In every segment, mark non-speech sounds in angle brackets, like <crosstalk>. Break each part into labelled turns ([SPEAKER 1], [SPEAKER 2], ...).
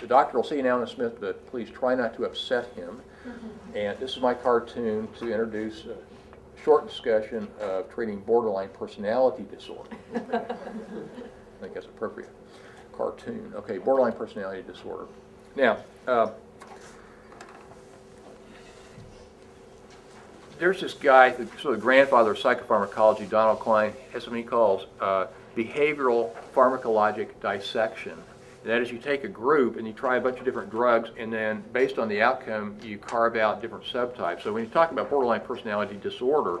[SPEAKER 1] the doctor will see you now, Alan Smith, but please try not to upset him. And this is my cartoon to introduce a short discussion of treating borderline personality disorder. <laughs> I think that's appropriate. Cartoon. Okay, borderline personality disorder. Now, uh, there's this guy, the sort of grandfather of psychopharmacology, Donald Klein, has something he calls uh, behavioral pharmacologic dissection. That is, you take a group and you try a bunch of different drugs, and then based on the outcome, you carve out different subtypes. So when you talk about borderline personality disorder,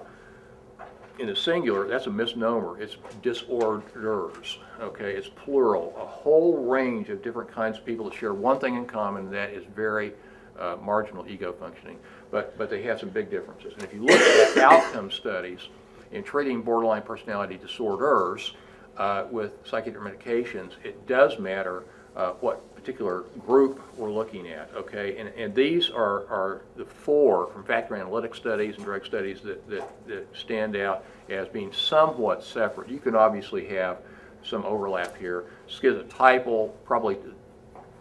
[SPEAKER 1] in the singular, that's a misnomer. It's disorders, okay? It's plural. A whole range of different kinds of people that share one thing in common, and that is very uh, marginal ego functioning. But, but they have some big differences. And if you look at outcome studies in treating borderline personality disorders uh, with psychiatric medications, it does matter uh, what particular group we're looking at, okay? And, and these are, are the four from factor analytic studies and drug studies that, that, that stand out as being somewhat separate. You can obviously have some overlap here. Schizotypal, probably the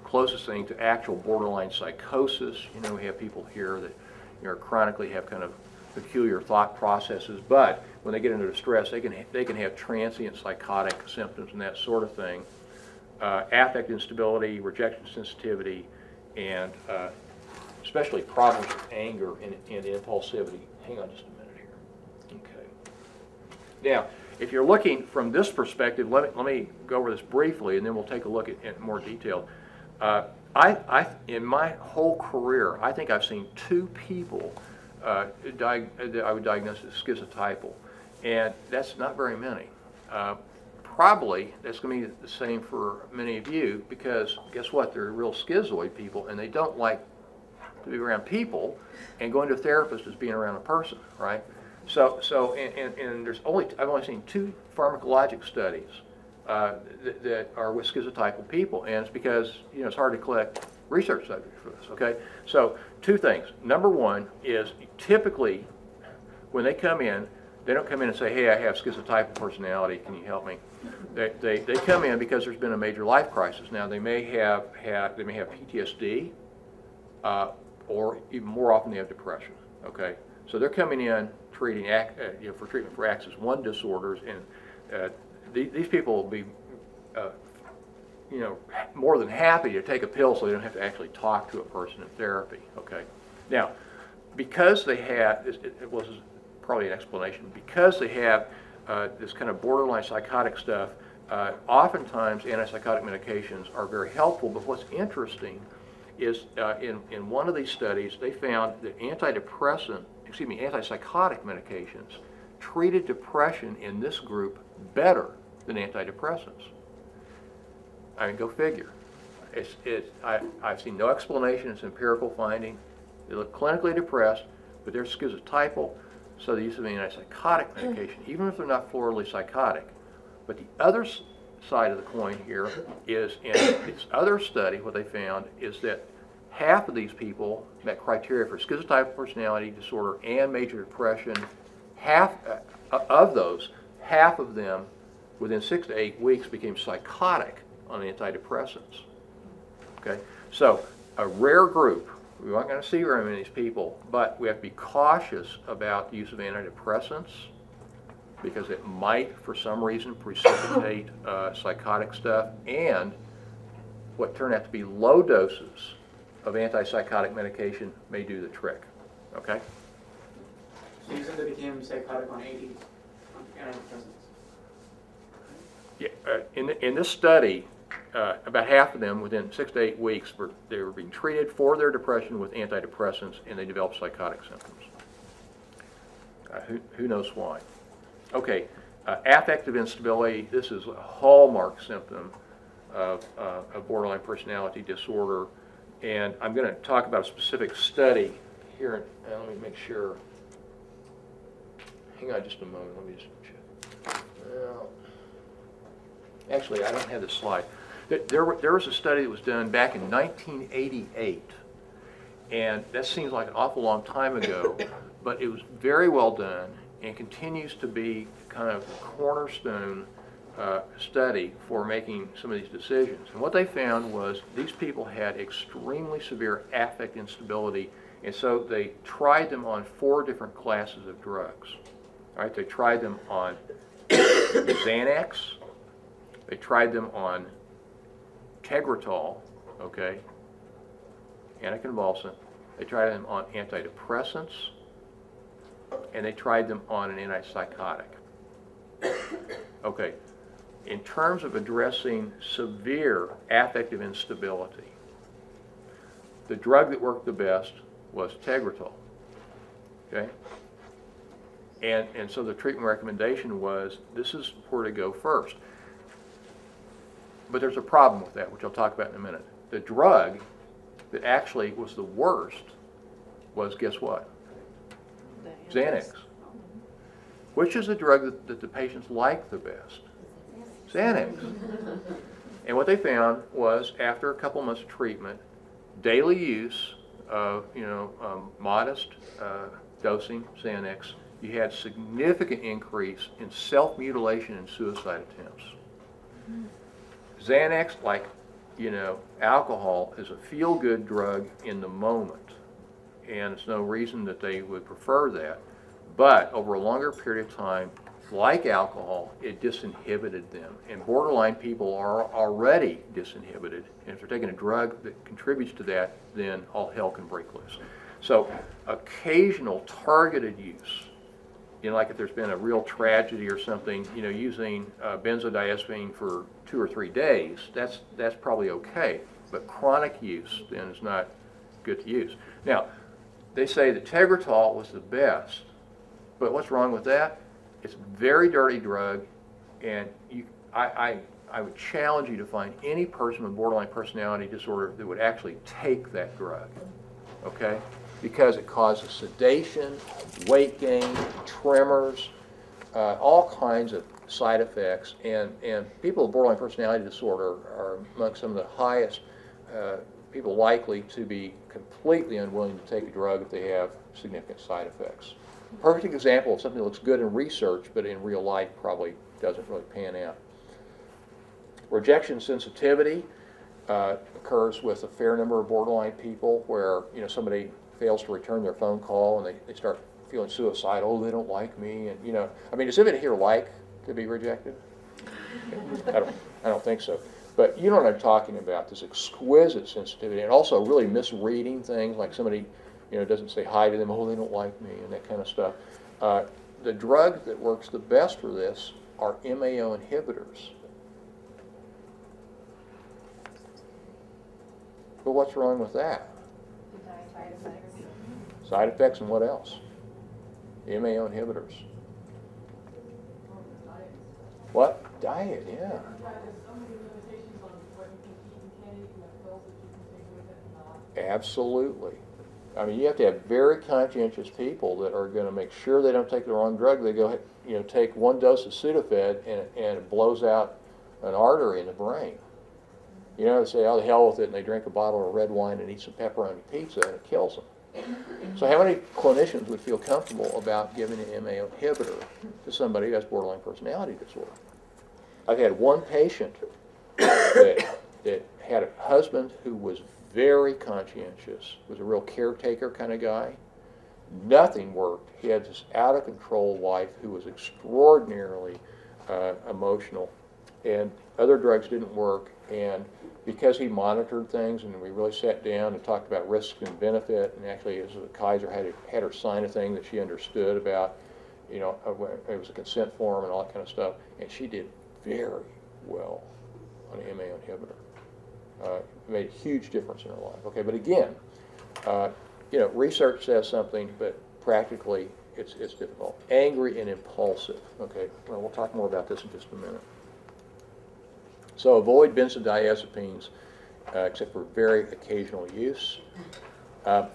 [SPEAKER 1] closest thing to actual borderline psychosis. You know, we have people here that you know, chronically have kind of peculiar thought processes, but when they get into distress, they can, they can have transient psychotic symptoms and that sort of thing uh, affect instability, rejection sensitivity, and uh, especially problems with anger and, and impulsivity. Hang on just a minute here. Okay. Now, if you're looking from this perspective, let me, let me go over this briefly, and then we'll take a look at it in more detail. Uh, I, I, in my whole career, I think I've seen two people uh, that I would diagnose as schizotypal, and that's not very many. Uh, probably that's going to be the same for many of you because guess what? They're real schizoid people and they don't like to be around people, and going to a therapist is being around a person, right? So, so, and, and, and there's only I've only seen two pharmacologic studies uh, that, that are with schizotypal people, and it's because you know it's hard to collect research subjects for this. Okay, so two things. Number one is typically when they come in, they don't come in and say, "Hey, I have schizotypal personality. Can you help me?" They, they, they come in because there's been a major life crisis. Now they may have had they may have PTSD, uh, or even more often they have depression. Okay, so they're coming in treating uh, you know for treatment for Axis one disorders, and uh, the, these people will be uh, you know more than happy to take a pill so they don't have to actually talk to a person in therapy. Okay, now because they it, it was probably an explanation because they have uh, this kind of borderline psychotic stuff, uh, oftentimes antipsychotic medications are very helpful. But what's interesting is uh, in, in one of these studies, they found that antidepressant, excuse me, antipsychotic medications treated depression in this group better than antidepressants. I mean, go figure. It's, it's, I, I've seen no explanation. It's empirical finding. They look clinically depressed, but they're schizotypal. So the use of antipsychotic medication, even if they're not floridly psychotic. But the other side of the coin here is in this other study, what they found is that half of these people met criteria for schizotypal personality disorder and major depression. Half uh, of those, half of them within six to eight weeks became psychotic on antidepressants. Okay, so a rare group we aren't going to see very many of these people, but we have to be cautious about the use of antidepressants because it might, for some reason, precipitate uh, psychotic stuff. And what turn out to be low doses of antipsychotic medication may do the trick. Okay?
[SPEAKER 2] So you said they became psychotic on 80 on antidepressants.
[SPEAKER 1] Yeah, uh, in, in this study, uh, about half of them within six to eight weeks were they were being treated for their depression with antidepressants and they developed psychotic symptoms. Uh, who, who knows why? Okay, uh, affective instability. This is a hallmark symptom of, uh, borderline personality disorder, and I'm going to talk about a specific study here. Uh, let me make sure. Hang on just a moment. Let me just check. Well, actually, I don't have the slide. There, there was a study that was done back in 1988, and that seems like an awful long time ago, but it was very well done and continues to be kind of cornerstone uh, study for making some of these decisions. And what they found was these people had extremely severe affect instability, and so they tried them on four different classes of drugs. All right, they tried them on Xanax, they tried them on Tegretol, okay, anticonvulsant, they tried them on antidepressants, and they tried them on an antipsychotic. Okay, in terms of addressing severe affective instability, the drug that worked the best was Tegretol. Okay? And, and so the treatment recommendation was this is where to go first. But there's a problem with that, which I'll talk about in a minute. The drug that actually was the worst was guess what? Xanax. Which is the drug that, that the patients like the best? Xanax. And what they found was after a couple months of treatment, daily use of, you know, um, modest uh, dosing Xanax, you had significant increase in self-mutilation and suicide attempts. Xanax, like, you know, alcohol, is a feel-good drug in the moment. And it's no reason that they would prefer that. But over a longer period of time, like alcohol, it disinhibited them. And borderline people are already disinhibited. And if they're taking a drug that contributes to that, then all hell can break loose. So occasional targeted use, you know, like if there's been a real tragedy or something, you know, using uh, benzodiazepine for two or three days, that's, that's probably okay. But chronic use then is not good to use. Now, they say that Tegretol was the best, but what's wrong with that? It's a very dirty drug, and you, I, I, I would challenge you to find any person with borderline personality disorder that would actually take that drug, okay? Because it causes sedation, weight gain, tremors, uh, all kinds of side effects, and, and people with borderline personality disorder are among some of the highest uh, people likely to be completely unwilling to take a drug if they have significant side effects. Perfect example of something that looks good in research, but in real life probably doesn't really pan out. Rejection sensitivity uh, occurs with a fair number of borderline people where, you know, somebody fails to return their phone call and they, they start feeling suicidal, oh, they don't like me, and, you know, I mean, does anybody here like to be rejected? I don't, I don't think so. But you know what I'm talking about, this exquisite sensitivity, and also really misreading things, like somebody, you know, doesn't say hi to them, oh, they don't like me, and that kind of stuff. Uh, the drug that works the best for this are MAO inhibitors. But what's wrong with that? Side effects and what else? MAO inhibitors. What? Diet, yeah. Absolutely. I mean, you have to have very conscientious people that are going to make sure they don't take the wrong drug. They go, you know, take one dose of Sudafed and, and it blows out an artery in the brain. You know, they say, oh, the hell with it, and they drink a bottle of red wine and eat some pepperoni pizza, and it kills them. So how many clinicians would feel comfortable about giving an MAO inhibitor to somebody who has borderline personality disorder? I've had one patient that, that had a husband who was very conscientious, was a real caretaker kind of guy. Nothing worked. He had this out of control wife who was extraordinarily uh, emotional, and other drugs didn't work. And because he monitored things, and we really sat down and talked about risk and benefit, and actually, as Kaiser had had her sign a thing that she understood about, you know, uh, it was a consent form and all that kind of stuff, and she did very well on MAO inhibitor. Uh, made a huge difference in her life. Okay, but again, uh, you know, research says something, but practically it's, it's difficult. Angry and impulsive. Okay, well, we'll talk more about this in just a minute. So avoid benzodiazepines, uh, except for very occasional use. Uh,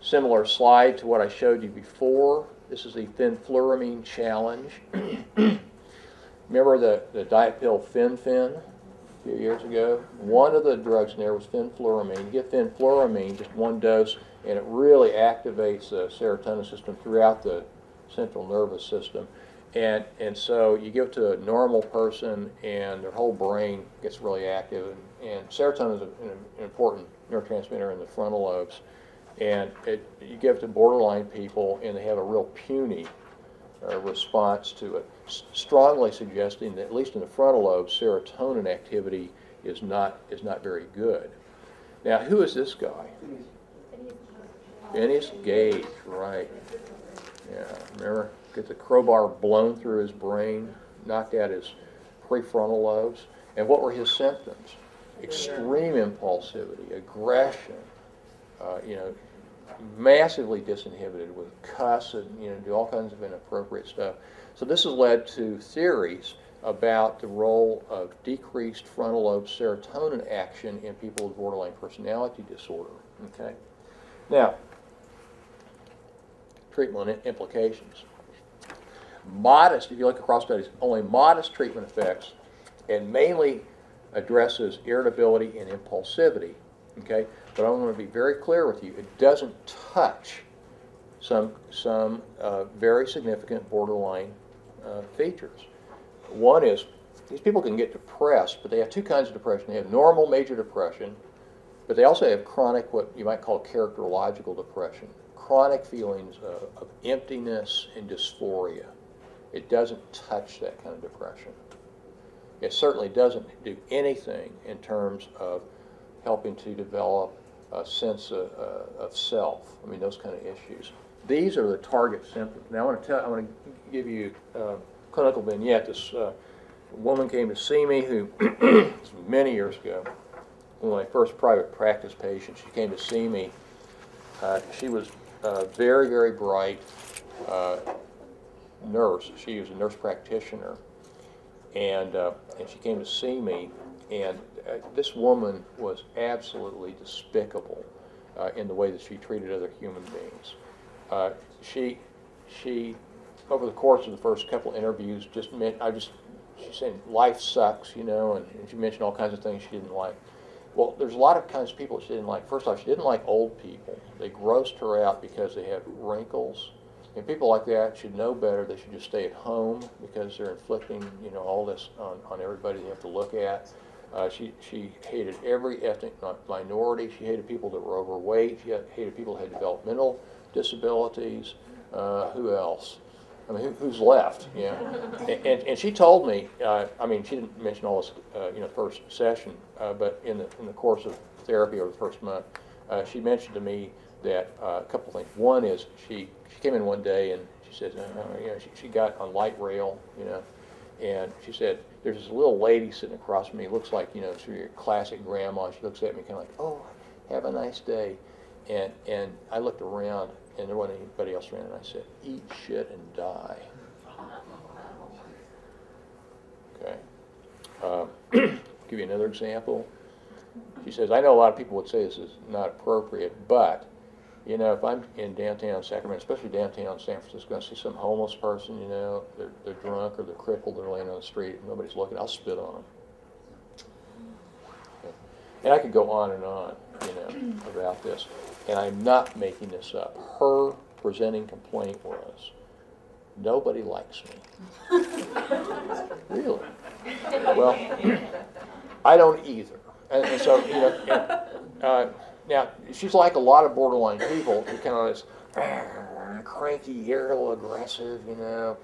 [SPEAKER 1] similar slide to what I showed you before. This is the fenfluramine challenge. <clears throat> Remember the, the diet pill Fen-Phen a few years ago? One of the drugs in there was fenfluramine. You get fenfluramine, just one dose, and it really activates the serotonin system throughout the central nervous system. And, and so you give it to a normal person and their whole brain gets really active. And, and serotonin is a- an, an important neurotransmitter in the frontal lobes. And it, you give it to borderline people and they have a real puny uh, response to it, strongly suggesting that at least in the frontal lobe, serotonin activity is not, is not very good. Now, who is this guy? Phineas Gage, right. Yeah, remember, get the crowbar blown through his brain, knocked out his prefrontal lobes. And what were his symptoms? Extreme impulsivity, aggression, uh, you know, massively disinhibited with cuss and, you know, do all kinds of inappropriate stuff. So this has led to theories about the role of decreased frontal lobe serotonin action in people with borderline personality disorder, okay? Now, treatment implications. Modest, if you look across studies, only modest treatment effects and mainly addresses irritability and impulsivity, okay? But I want to be very clear with you, it doesn't touch some, some uh, very significant borderline uh, features. One is, these people can get depressed, but they have two kinds of depression. They have normal major depression, but they also have chronic, what you might call characterological depression, chronic feelings of, of emptiness and dysphoria. It doesn't touch that kind of depression. It certainly doesn't do anything in terms of helping to develop a sense of, uh, of self. I mean, those kind of issues. These are the target symptoms. Now, I want to tell, I want to give you a clinical vignette. This uh, woman came to see me who, <clears throat> many years ago, one of my first private practice patients, she came to see me. Uh, she was uh, very, very bright uh, nurse. She was a nurse practitioner, and uh, and she came to see me. And uh, this woman was absolutely despicable uh, in the way that she treated other human beings. Uh, she she over the course of the first couple of interviews just meant I just she said life sucks, you know, and, and she mentioned all kinds of things she didn't like. Well, there's a lot of kinds of people she didn't like. First off, she didn't like old people. They grossed her out because they had wrinkles. And people like that should know better. They should just stay at home because they're inflicting, you know, all this on, on everybody they have to look at. Uh, she, she hated every ethnic minority. She hated people that were overweight. She hated people that had developmental disabilities. Uh, who else? I mean, who, who's left? Yeah. <laughs> and, and, and she told me, uh, I mean, she didn't mention all this, uh, you know, first session, uh, but in the, in the course of therapy over the first month, uh, she mentioned to me that uh, a couple things. One is she, she came in one day and she said, uh, you know, she, she got on light rail, you know, and she said, there's this little lady sitting across from me, looks like, you know, sort of your classic grandma. She looks at me kind of like, oh, have a nice day. And, and I looked around and there wasn't anybody else around and I said, eat shit and die. Okay. Uh, <clears throat> give you another example. She says, I know a lot of people would say this is not appropriate, but, you know, if I'm in downtown Sacramento, especially downtown San Francisco, I see some homeless person, you know, they're, they're drunk or they're crippled, they're laying on the street, and nobody's looking, I'll spit on them. Okay. And I could go on and on, you know, <clears throat> about this. And I'm not making this up. Her presenting complaint was, nobody likes me. <laughs> Really? Well, <clears throat> I don't either. And, and so, you know, and, uh, now, she's like a lot of borderline people, kind of this cranky, irritable, aggressive, you know.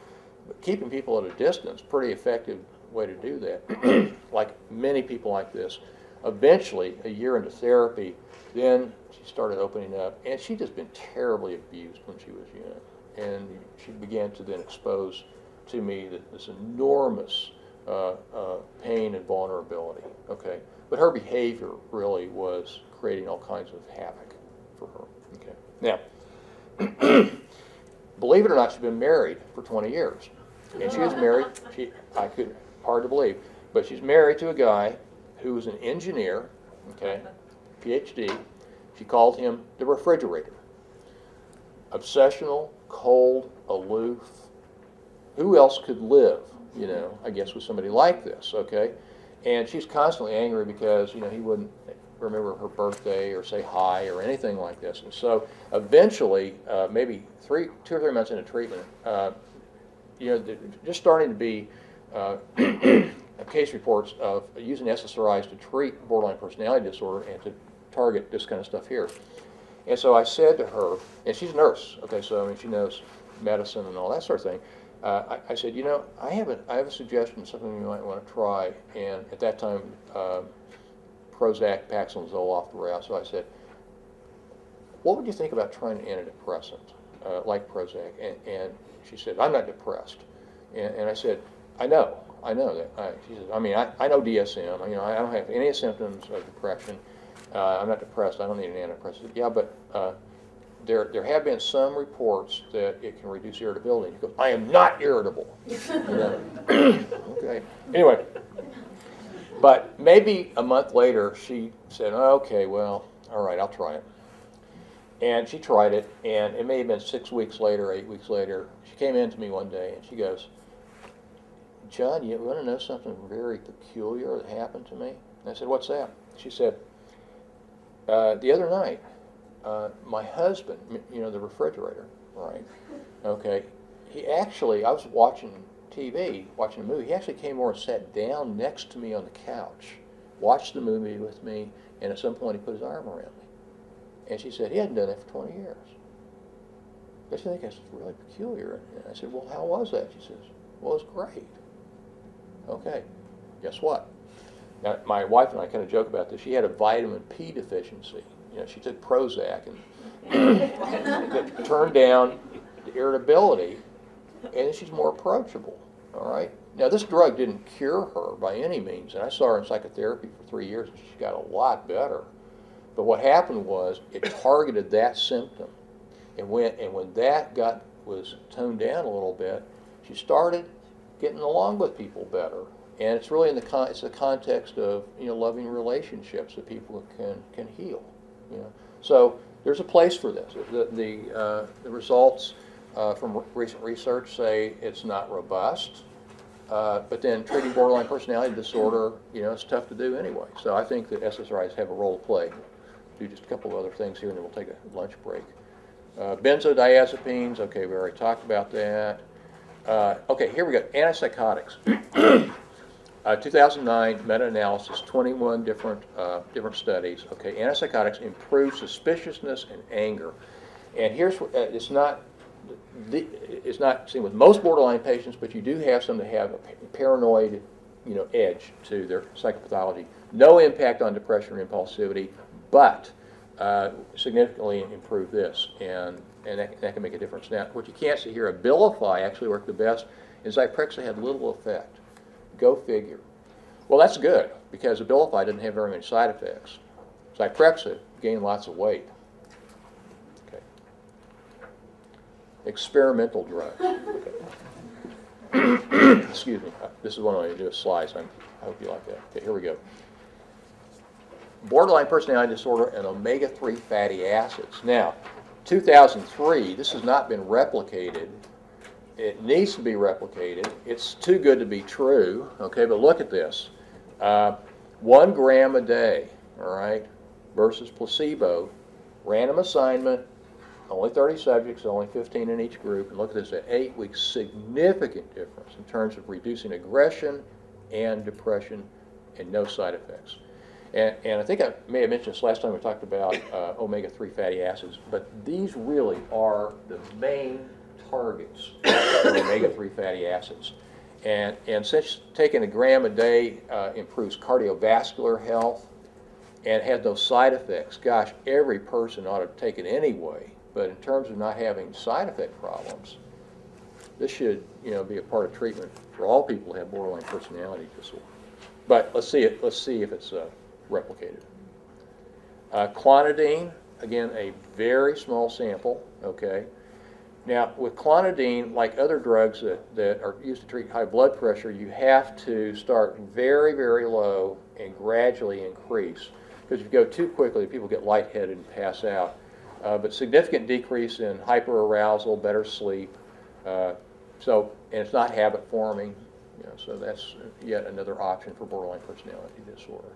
[SPEAKER 1] But keeping people at a distance, pretty effective way to do that. <clears throat> like many people like this. Eventually, a year into therapy, then she started opening up, and she'd just been terribly abused when she was young. And she began to then expose to me this enormous uh, uh, pain and vulnerability. Okay, but her behavior really was creating all kinds of havoc for her. Okay, now, <clears throat> believe it or not, she's been married for 20 years, and she was married. She, I could hard to believe, but she's married to a guy who was an engineer. Okay, PhD. She called him the refrigerator. Obsessional, cold, aloof, who else could live, you know, I guess with somebody like this, okay? And she's constantly angry because, you know, he wouldn't remember her birthday or say hi or anything like this. And so eventually, uh, maybe three, two or three months into treatment, uh, you know, just starting to be uh, <clears throat> case reports of using SSRIs to treat borderline personality disorder and to target this kind of stuff here. And so I said to her, and she's a nurse, okay, so I mean, she knows medicine and all that sort of thing. Uh, I, I said, you know, I have a, I have a suggestion, something you might want to try. And at that time, uh, Prozac, Paxil, and Zoloft were out. So I said, what would you think about trying an antidepressant uh, like Prozac? And, and she said, I'm not depressed. And, and I said, I know, I know that. I, she said, I mean, I, I know DSM. You know, I don't have any symptoms of depression. Uh, I'm not depressed. I don't need an antidepressant. Yeah, but uh, there, there have been some reports that it can reduce irritability. She goes, I am not irritable. <laughs> Okay. Anyway, but maybe a month later, she said, oh, okay, well, all right, I'll try it. And she tried it, and it may have been six weeks later, eight weeks later. She came in to me one day, and she goes, John, you want to know something very peculiar that happened to me? And I said, what's that? She said, uh, the other night, uh, my husband, you know, the refrigerator, right? Okay, he actually, I was watching TV, watching a movie. He actually came over and sat down next to me on the couch, watched the movie with me, and at some point he put his arm around me. And she said he hadn't done that for 20 years. I said, I think that's really peculiar. And I said, well, how was that? She says, well, it was great. Okay, guess what? Now, my wife and I kind of joke about this. She had a vitamin P deficiency. You know, she took Prozac and <coughs> turned down the irritability, and she's more approachable. All right. Now, this drug didn't cure her by any means, and I saw her in psychotherapy for three years, and she got a lot better. But what happened was it targeted that symptom, and when and when that got was toned down a little bit, she started getting along with people better. And it's really in the con- it's the context of you know loving relationships that people can can heal. You know, so there's a place for this. The the, uh, the results uh, from recent research say it's not robust. Uh, but then treating borderline personality disorder, you know, it's tough to do anyway. So I think that SSRIs have a role to play. Do just a couple of other things here, and then we'll take a lunch break. Uh, benzodiazepines, okay, we already talked about that. Uh, okay, here we go. Antipsychotics. Uh, 2009 meta-analysis, 21 different uh, different studies. Okay, antipsychotics improve suspiciousness and anger, and here's uh, it's not it's not seen with most borderline patients, but you do have some that have a paranoid, you know, edge to their psychopathology. No impact on depression or impulsivity, but uh, significantly improve this, and and that, that can make a difference. Now, what you can't see here, Abilify actually worked the best, Zyprexa had little effect. Go figure. Well, that's good because Abilify didn't have very many side effects. Zyprexa gained lots of weight. Okay. Experimental drugs. Okay. <coughs> Excuse me. This is one going to do a slice. I'm, I hope you like that. Okay, here we go. Borderline personality disorder and omega-3 fatty acids. Now, 2003, this has not been replicated it needs to be replicated. It's too good to be true, okay, but look at this. Uh, one gram a day, all right, versus placebo, random assignment, only 30 subjects, only 15 in each group, and look at this, at eight weeks, significant difference in terms of reducing aggression and depression and no side effects. And, and I think I may have mentioned this last time we talked about uh, omega-3 fatty acids, but these really are the main targets for omega-3 fatty acids. And, and since taking a gram a day uh, improves cardiovascular health and has no side effects, gosh, every person ought to take it anyway. But in terms of not having side effect problems, this should, you know, be a part of treatment for all people who have borderline personality disorder. But let's see it. Let's see if it's uh, replicated. Uh, again, a very small sample. Okay. Now, with clonidine, like other drugs that, that are used to treat high blood pressure, you have to start very, very low and gradually increase. Because if you go too quickly, people get lightheaded and pass out. Uh, but significant decrease in hyperarousal, better sleep. Uh, so, and it's not habit forming. You know, so that's yet another option for borderline personality disorder.